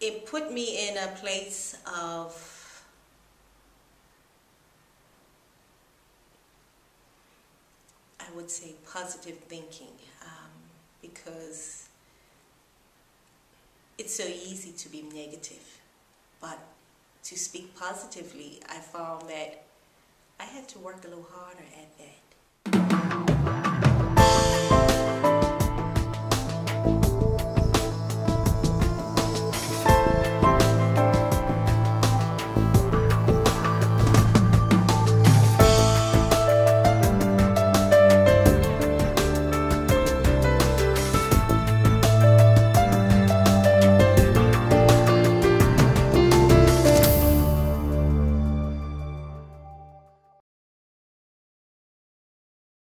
it put me in a place of I would say positive thinking um, because it's so easy to be negative, but to speak positively, I found that I had to work a little harder at that.